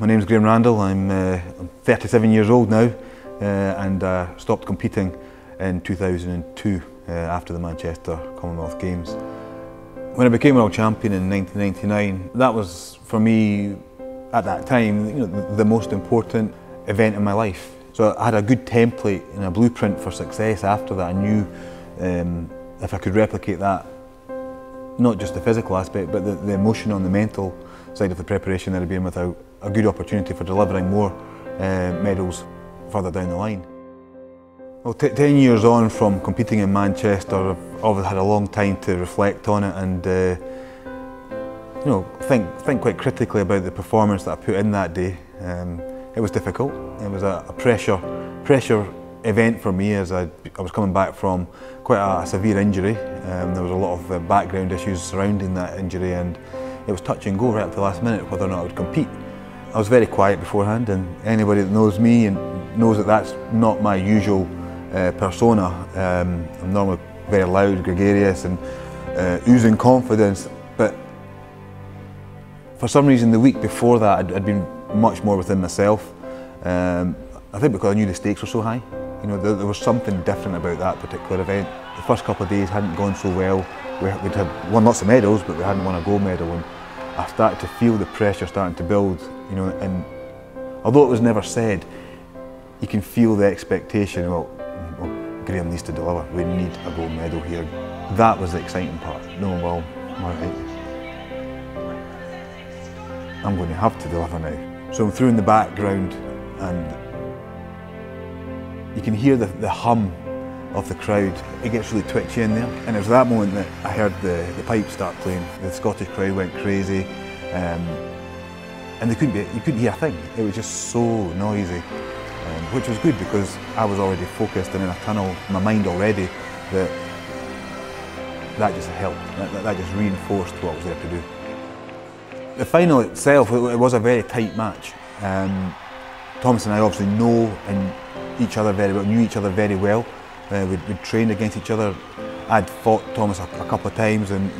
My name's Graeme Randall. I'm, uh, I'm 37 years old now uh, and uh, stopped competing in 2002 uh, after the Manchester Commonwealth Games. When I became world champion in 1999, that was for me at that time you know, the, most important event in my life. So I had a good template and a blueprint for success after that. I knew um, if I could replicate that, not just the physical aspect, but the, the emotional and the mental side of the preparation that I'd be in with a, good opportunity for delivering more uh, medals further down the line. Well, ten years on from competing in Manchester, I've obviously had a long time to reflect on it and uh, you know think think quite critically about the performance that I put in that day. Um, it was difficult. It was a, a pressure pressure event for me as I, I was coming back from quite a, a severe injury. Um, there was a lot of uh, background issues surrounding that injury and it was touch and go right up to the last minute whether or not I would compete. I was very quiet beforehand and anybody that knows me and knows that that's not my usual uh, persona. Um, I'm normally very loud, gregarious and uh, oozing confidence but for some reason the week before that I'd, I'd been much more within myself. Um, I think because I knew the stakes were so high. You know, there, there, was something different about that particular event. The first couple of days hadn't gone so well. We, would had won lots of medals, but we hadn't won a gold medal. And I started to feel the pressure starting to build, you know, and although it was never said, you can feel the expectation, well, well Graeme needs to deliver. We need a gold medal here. That was the exciting part. No, well, I'm going to have to deliver now. So I'm through in the background and you can hear the, the hum of the crowd. It gets really twitchy in there. And it was that moment that I heard the, the pipes start playing. The Scottish crowd went crazy. Um, and they couldn't be, you couldn't hear a thing. It was just so noisy, um, which was good because I was already focused and in a tunnel, my mind already, that that just helped. That, that just reinforced what I was there to do. The final itself, it, it was a very tight match. Um, Thomas and I obviously know and each other very well, knew each other very well. Uh, we'd, we'd, trained against each other. I'd fought Thomas a, a couple of times and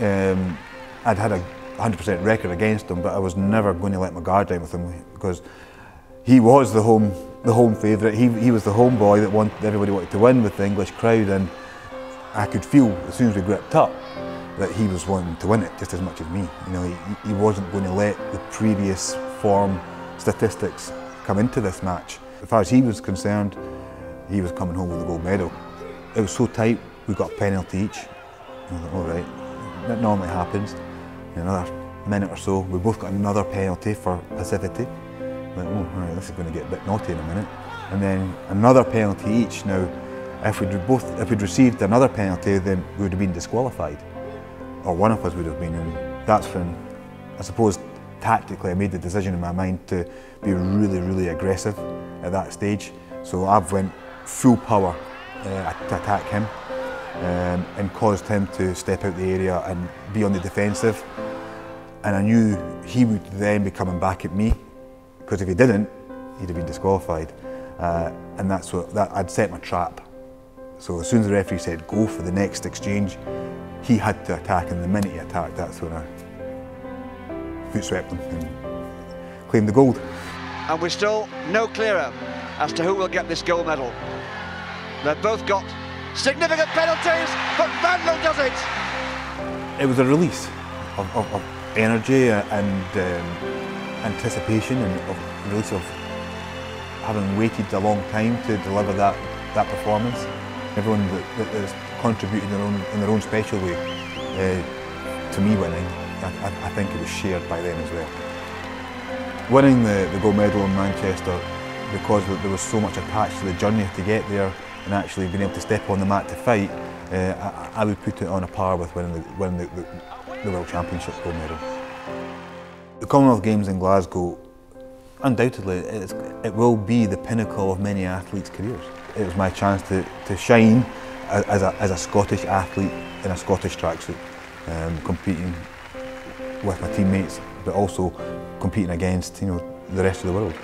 um, I'd had a 100% record against him, but I was never going to let my guard down with him because he was the home the home favourite. He, he was the home boy that wanted, everybody wanted to win with the English crowd and I could feel as soon as we gripped up that he was wanting to win it just as much as me. You know, he, he wasn't going to let the previous form statistics come into this match. As far as he was concerned, he was coming home with the gold medal. It was so tight, we got a penalty each. I all right, that normally happens. In another minute or so, we both got another penalty for passivity. Like, oh, all right, this is going to get a bit naughty in a minute. And then another penalty each. Now, if we'd both, if we'd received another penalty, then we would have been disqualified, or one of us would have been. And that's when, I suppose, tactically I made the decision in my mind to be really, really aggressive at that stage. So I've went full power uh, to attack him um, and caused him to step out the area and be on the defensive. And I knew he would then be coming back at me because if he didn't, he'd have been disqualified. Uh, and that's what that I'd set my trap. So as soon as the referee said go for the next exchange, he had to attack, and the minute he attacked, that's when I foot swept them and claimed the gold. And we're still no clearer as to who will get this gold medal. They've both got significant penalties, but Randall does it! It was a release of, of, of energy and um, anticipation and of release of having waited a long time to deliver that, that performance. Everyone that, that is contributing in their own, in their own special way uh, to me winning I, I, think it was shared by them as well. Winning the, the gold medal in Manchester because there was so much attached to the journey to get there and actually being able to step on the mat to fight, uh, I, I, would put it on a par with winning the, winning the, the, the World Championship gold medal. The Commonwealth Games in Glasgow, undoubtedly, it will be the pinnacle of many athletes' careers. It was my chance to, to shine as a, as a Scottish athlete in a Scottish tracksuit, um, competing with my teammates, but also competing against you know the rest of the world.